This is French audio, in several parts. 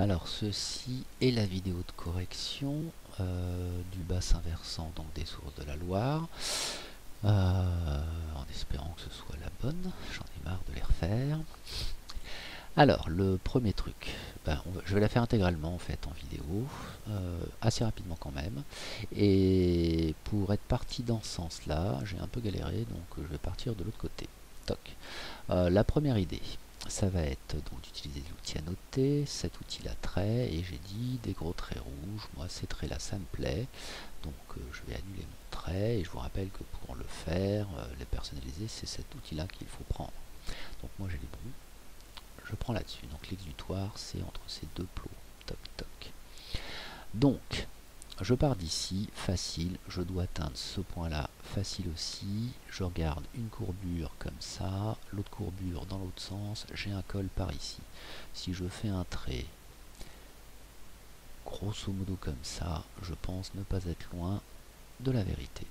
Alors ceci est la vidéo de correction euh, du bassin versant donc des sources de la Loire. Euh, en espérant que ce soit la bonne, j'en ai marre de les refaire. Alors, le premier truc, ben, je vais la faire intégralement en fait en vidéo, euh, assez rapidement quand même. Et pour être parti dans ce sens-là, j'ai un peu galéré, donc je vais partir de l'autre côté. Toc. la première idée, ça va être donc d'utiliser l'outil à cet outil là trait, et j'ai dit des gros traits rouges, moi ces traits là ça me plaît, donc euh, je vais annuler mon trait, et je vous rappelle que pour le faire, euh, les personnaliser, c'est cet outil là qu'il faut prendre. Donc moi j'ai les bons, je prends là-dessus, donc l'exutoire c'est entre ces deux plots, toc toc. Donc, je pars d'ici, facile, je dois atteindre ce point-là, facile aussi. Je regarde une courbure comme ça, l'autre courbure dans l'autre sens, j'ai un col par ici. Si je fais un trait, grosso modo comme ça, je pense ne pas être loin de la vérité.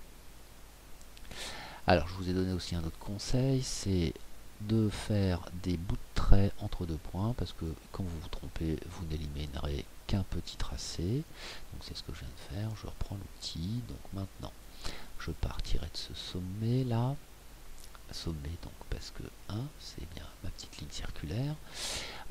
Alors, je vous ai donné aussi un autre conseil, c'est de faire des bouts de traits entre deux points, parce que quand vous vous trompez, vous n'éliminerez qu'un petit tracé. Donc c'est ce que je viens de faire, je reprends l'outil. Donc maintenant, je partirai de ce sommet là. Sommet donc parce que 1, c'est bien ma petite ligne circulaire.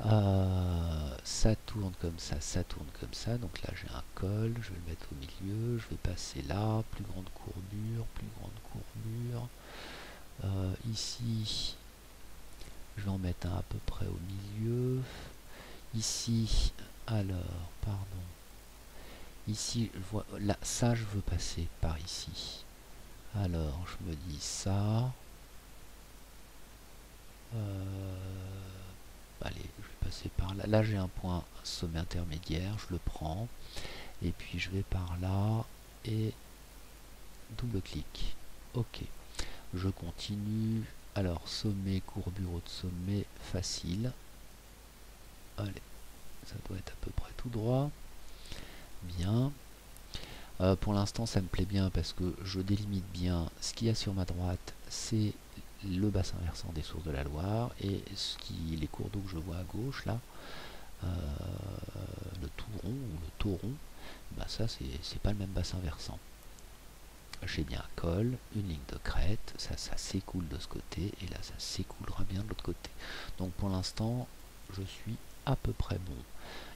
Euh, ça tourne comme ça, ça tourne comme ça. Donc là j'ai un col, je vais le mettre au milieu, je vais passer là, plus grande courbure, plus grande courbure. Euh, ici, je vais en mettre un à peu près au milieu. Ici, alors, pardon. Ici, je vois, là, ça, je veux passer par ici. Alors, je me dis ça. Euh, allez, je vais passer par là. Là, j'ai un point sommet intermédiaire, je le prends. Et puis, je vais par là et double-clic. Ok. Je continue. Alors, sommet, courbure de sommet, facile. Allez, ça doit être à peu près tout droit. Bien. Euh, pour l'instant, ça me plaît bien parce que je délimite bien ce qu'il y a sur ma droite, c'est le bassin versant des sources de la Loire et les cours d'eau que je vois à gauche là, euh, le Touron ou le Tauron, bah ça c'est pas le même bassin versant j'ai bien un col, une ligne de crête, ça s'écoule de ce côté, et là ça s'écoulera bien de l'autre côté. Donc pour l'instant, je suis à peu près bon.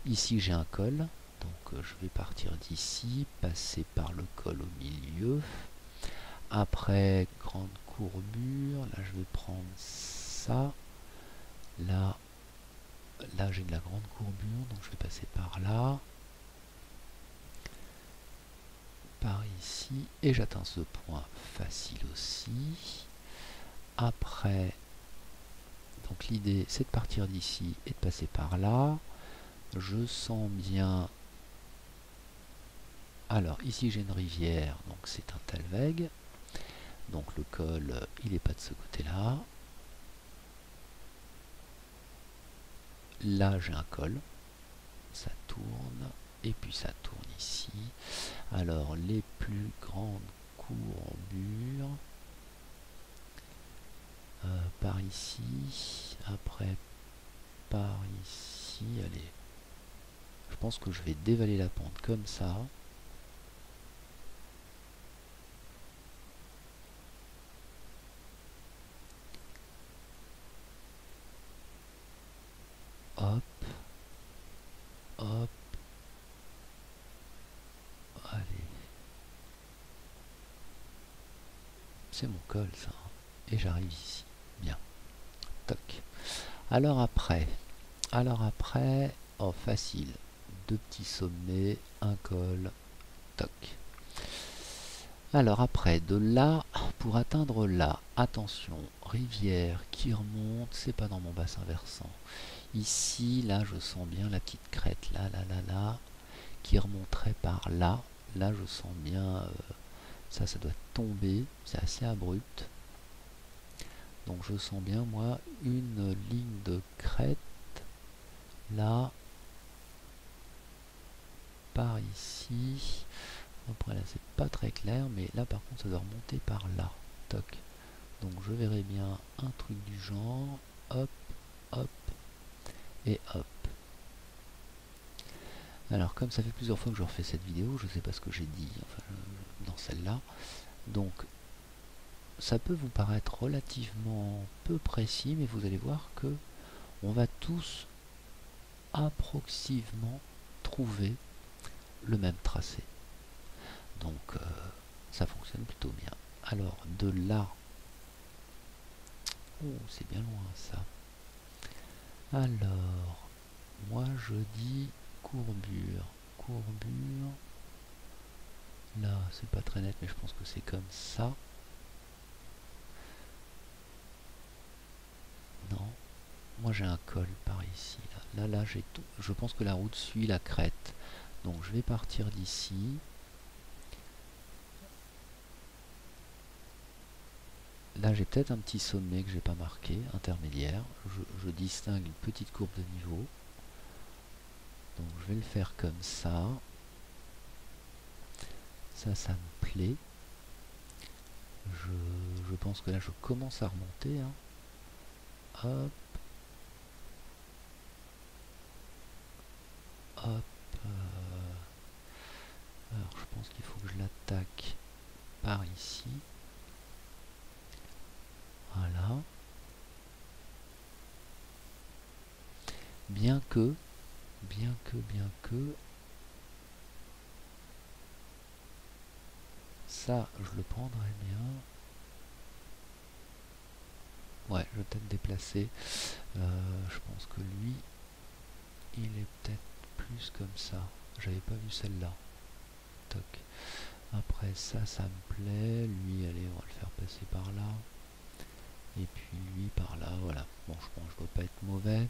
Ici j'ai un col, donc euh, je vais partir d'ici, passer par le col au milieu. Après, grande courbure, là je vais prendre ça. Là, là j'ai de la grande courbure, donc je vais passer par là. par ici et j'atteins ce point facile aussi. Après, donc l'idée c'est de partir d'ici et de passer par là. Je sens bien. Alors ici j'ai une rivière, donc c'est un Talweg. Donc le col, il n'est pas de ce côté-là. Là j'ai un col, ça tourne et puis ça tourne ici. Alors les plus grandes courbures euh, par ici, après par ici, allez. Je pense que je vais dévaler la pente comme ça. Hop. Hop. C'est mon col ça. Et j'arrive ici. Bien. Toc. Alors après, alors après, oh facile. Deux petits sommets, un col, toc. Alors après, de là, pour atteindre là, attention, rivière qui remonte, c'est pas dans mon bassin versant. Ici, là, je sens bien la petite crête, là, là, là, là, qui remonterait par là. Là, je sens bien euh, ça, ça doit tomber. C'est assez abrupt. Donc je sens bien, moi, une ligne de crête. Là. Par ici. Après là, c'est pas très clair. Mais là, par contre, ça doit remonter par là. Toc. Donc je verrai bien un truc du genre. Hop, hop. Et hop. Alors comme ça fait plusieurs fois que je refais cette vidéo, je sais pas ce que j'ai dit dans celle-là. Donc ça peut vous paraître relativement peu précis, mais vous allez voir que on va tous approximativement trouver le même tracé. Donc euh, ça fonctionne plutôt bien. Alors de là, oh c'est bien loin ça. Alors, moi je dis courbure, courbure. Là c'est pas très net mais je pense que c'est comme ça. Non, moi j'ai un col par ici. Là, là, j'ai. Je pense que la route suit la crête. Donc je vais partir d'ici. Là j'ai peut-être un petit sommet que j'ai pas marqué, intermédiaire. Je, distingue une petite courbe de niveau. Donc je vais le faire comme ça. Ça, ça me plaît. Je, pense que là je commence à remonter. Hein. Hop. Hop. Euh, alors je pense qu'il faut que je l'attaque par ici. Voilà. Bien que, bien que, bien que, ça, je le prendrais bien. Ouais, je vais peut-être déplacer. Euh, je pense que lui, il est peut-être plus comme ça. J'avais pas vu celle-là. Toc. Après ça, ça me plaît. Lui, allez, on va le faire passer par là. Et puis lui par là, voilà. Bon, je pense que je dois pas être mauvais.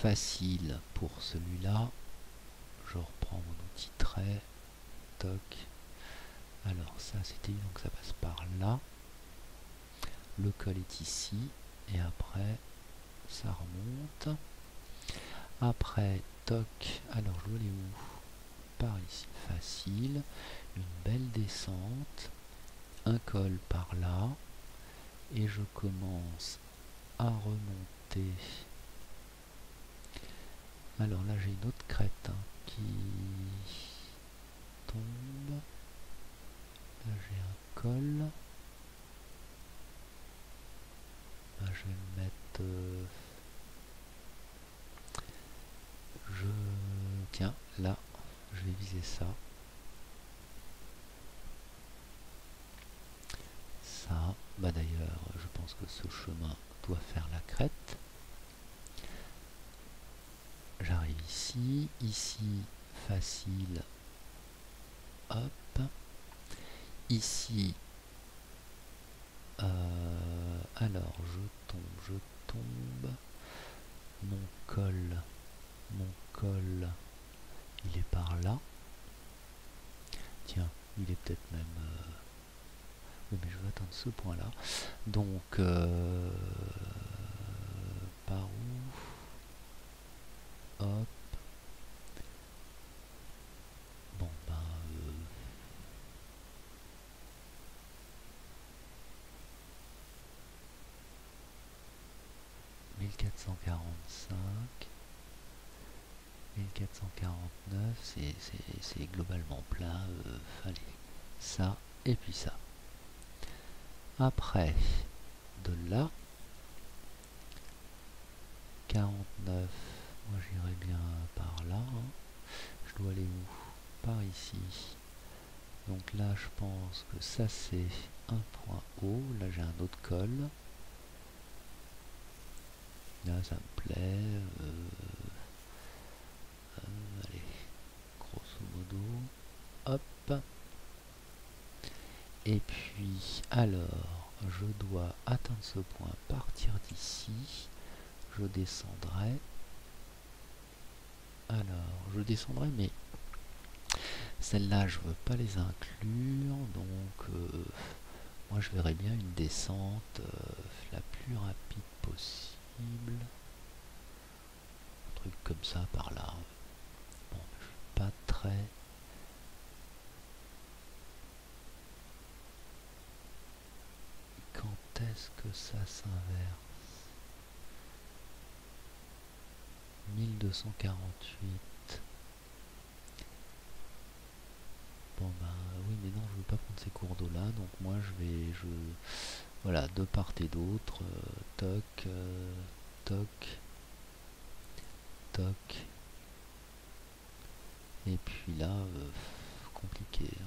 Facile pour celui-là. Je reprends mon outil trait. Toc. Alors ça, c'était donc ça passe par là. Le col est ici. Et après, ça remonte. Après, toc. Alors, je dois aller où Par ici. Facile. Une belle descente. Un col par là et je commence à remonter. Alors là j'ai une autre crête hein, qui tombe. Là Là, je vais me mettre... Euh, je... Tiens, là, je vais viser ça. Ça. Bah d'ailleurs, je pense que ce chemin doit faire la crête. J'arrive ici, ici facile, hop, ici, euh, alors je tombe, je tombe, mon col, mon col, il est par là, tiens, il est peut-être même... Euh, mais je vais attendre ce point là. Donc, euh, par où? Hop. Bon, ben... Euh, « 1445 1449 c'est globalement plat euh, fallait ça et puis ça après, de là, 49, moi j'irai bien par là. Hein. Je dois aller où? Par ici. Donc là, je pense que ça c'est un point haut. Là, j'ai un autre col. Ça me plaît. Euh, euh, allez, grosso modo. Hop. Et puis, alors, je dois atteindre ce point, partir d'ici. Je descendrai. Alors, je descendrai, mais celle-là, je veux pas les inclure. Donc, euh, moi, je verrais bien une descente la plus rapide possible. Un truc comme ça, par là. Bon, je suis pas très est-ce que ça s'inverse? 1248 Bon bah oui mais non je veux pas prendre ces cours d'eau là donc moi je vais je voilà de part et d'autre euh, toc euh, toc toc. Et puis là euh, compliqué hein.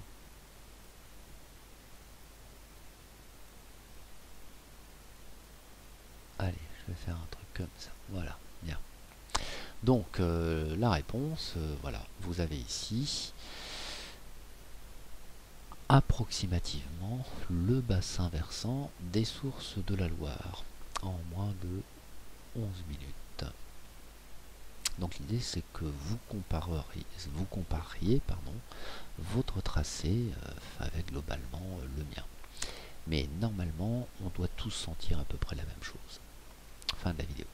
allez je vais faire un truc comme ça. Voilà bien. Donc la réponse voilà vous avez ici approximativement le bassin versant des sources de la Loire en moins de 11 minutes. Donc l'idée c'est que vous compareriez, vous compariez pardon, votre tracé euh, avec globalement euh, le mien. Mais normalement on doit tous sentir à peu près la même chose. Fin de la vidéo.